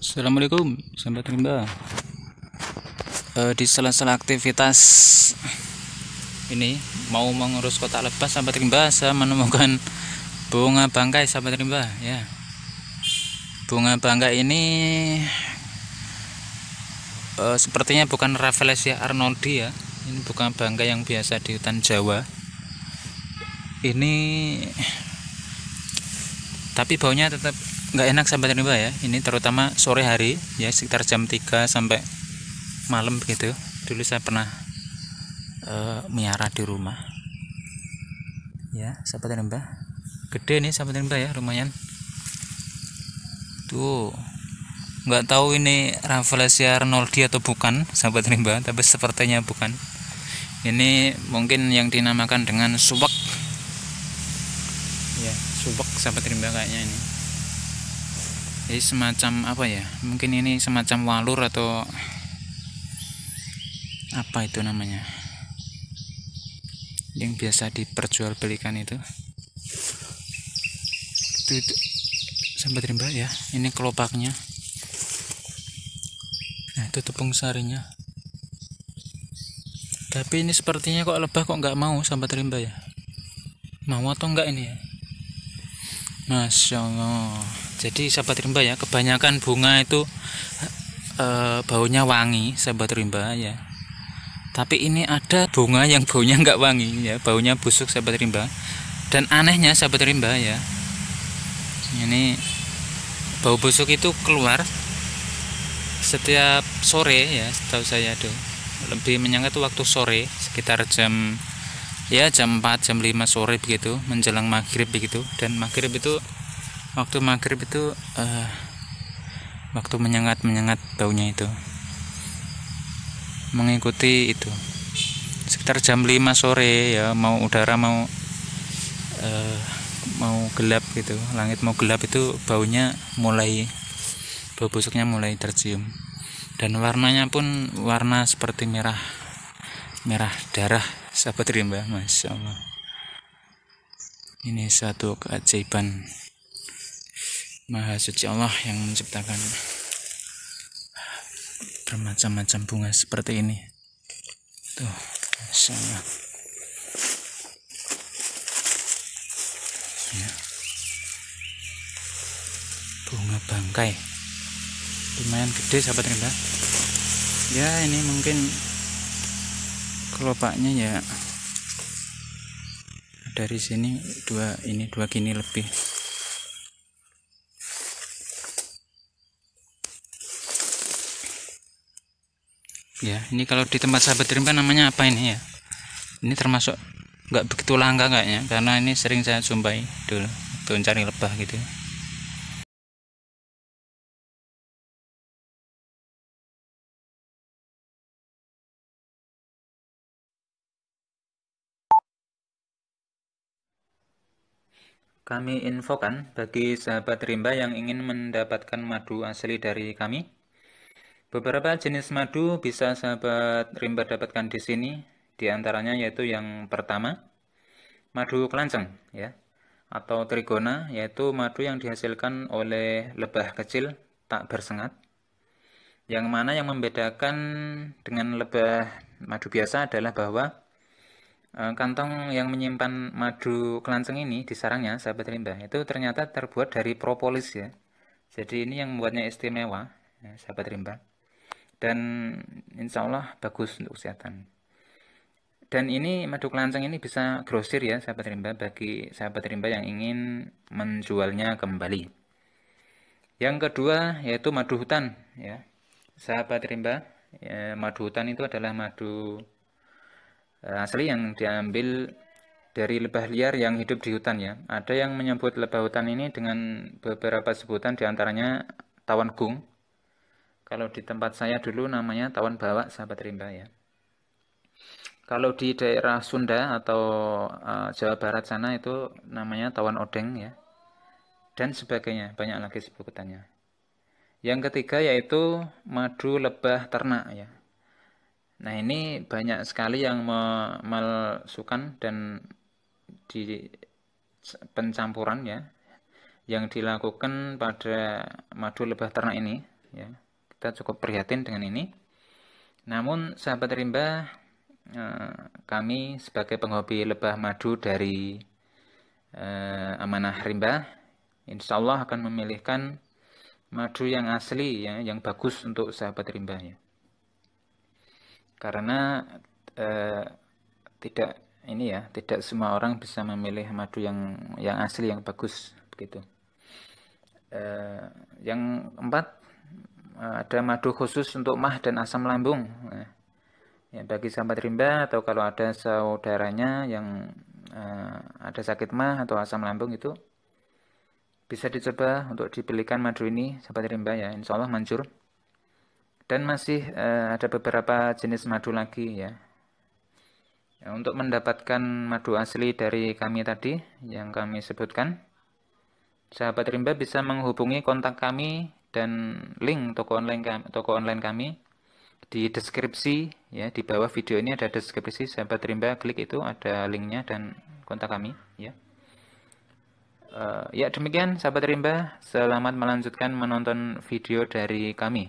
Assalamualaikum. Sahabat rimba e, di sela-sela aktivitas ini mau mengurus kotak lepas sahabat rimba saya menemukan bunga bangkai sahabat rimba ya. Bunga bangkai ini e, sepertinya bukan Rafflesia arnoldi ya. Ini bukan bangkai yang biasa di hutan Jawa. Ini tapi baunya tetap nggak enak sahabat rimba ya. Ini terutama sore hari ya sekitar jam 3 sampai malam begitu. Dulu saya pernah uh, miara di rumah. Ya sahabat rimba gede nih sahabat rimba ya lumayan. Tuh nggak tahu ini Rafflesia arnoldi atau bukan sahabat rimba tapi sepertinya bukan. Ini mungkin yang dinamakan dengan subak. Ya subak sahabat rimba kayaknya ini jadi semacam apa ya? Mungkin ini semacam walur atau apa itu namanya? Yang biasa diperjualbelikan itu. Itu, itu sampai rimba ya ini kelopaknya. Nah itu tepung sarinya. Tapi ini sepertinya kok lebah kok nggak mau sampai rimba ya? Mau atau enggak ini ya? Masya Allah jadi sahabat rimba ya kebanyakan bunga itu e, baunya wangi sahabat rimba ya. Tapi ini ada bunga yang baunya nggak wangi ya baunya busuk sahabat rimba. Dan anehnya sahabat rimba ya ini bau busuk itu keluar setiap sore ya setahu saya tuh. Lebih menyengat tuh waktu sore sekitar jam ya jam 4 jam 5 sore begitu menjelang maghrib begitu. Dan maghrib itu waktu maghrib itu uh, waktu menyengat menyengat baunya itu. Mengikuti itu. Sekitar jam 5 sore ya mau udara mau uh, mau gelap gitu. Langit mau gelap itu baunya mulai bau busuknya mulai tercium. Dan warnanya pun warna seperti merah merah darah sahabat rimba masya Allah. Ini satu keajaiban Maha suci Allah yang menciptakan bermacam-macam bunga seperti ini. Tuh, Allah. Ya. Bunga bangkai. Lumayan gede sahabat rendah. Ya, ini mungkin kelopaknya ya dari sini dua ini dua gini lebih ya ini kalau di tempat sahabat rimba namanya apa ini ya? Ini termasuk nggak begitu langka kayaknya karena ini sering saya jumpai dulu tuh cari lebah gitu. Kami infokan bagi sahabat rimba yang ingin mendapatkan madu asli dari kami Beberapa jenis madu bisa sahabat rimba dapatkan di sini, di antaranya yaitu yang pertama, madu kelanceng ya, atau trigona yaitu madu yang dihasilkan oleh lebah kecil tak bersengat. Yang mana yang membedakan dengan lebah madu biasa adalah bahwa e, kantong yang menyimpan madu kelanceng ini di sarangnya sahabat rimba itu ternyata terbuat dari propolis ya. Jadi ini yang membuatnya istimewa ya, sahabat rimba dan insya Allah bagus untuk kesehatan. Dan ini madu kelanceng ini bisa grosir ya sahabat rimba bagi sahabat rimba yang ingin menjualnya kembali yang kedua yaitu madu hutan ya. Sahabat rimba ya, madu hutan itu adalah madu uh, asli yang diambil dari lebah liar yang hidup di hutan ya. Ada yang menyebut lebah hutan ini dengan beberapa sebutan di antaranya tawon gung kalau di tempat saya dulu namanya tawon bawak sahabat rimba ya. Kalau di daerah Sunda atau uh, Jawa Barat sana itu namanya tawon odeng ya. Dan sebagainya, banyak lagi sebutannya. Yang ketiga yaitu madu lebah ternak ya. Nah ini banyak sekali yang memalsukan dan di pencampuran ya yang dilakukan pada madu lebah ternak ini ya. Kita cukup prihatin dengan ini. Namun sahabat rimba eh, kami sebagai penghobi lebah madu dari eh, amanah rimba insya Allah akan memilihkan madu yang asli ya, yang bagus untuk sahabat rimba ya. Karena eh, tidak ini ya, tidak semua orang bisa memilih madu yang yang asli yang bagus begitu. Uh, yang keempat uh, ada madu khusus untuk mah dan asam lambung. Nah, ya bagi sahabat rimba atau kalau ada saudaranya yang uh, ada sakit mah atau asam lambung itu bisa dicoba untuk dibelikan madu ini sahabat rimba ya, insya Allah manjur. Dan masih uh, ada beberapa jenis madu lagi ya Ya, untuk mendapatkan madu asli dari kami tadi yang kami sebutkan, sahabat rimba bisa menghubungi kontak kami dan link toko online kami, toko online kami di deskripsi ya di bawah video ini ada deskripsi sahabat rimba klik itu ada linknya dan kontak kami ya. Uh, ya demikian sahabat rimba, selamat melanjutkan menonton video dari kami.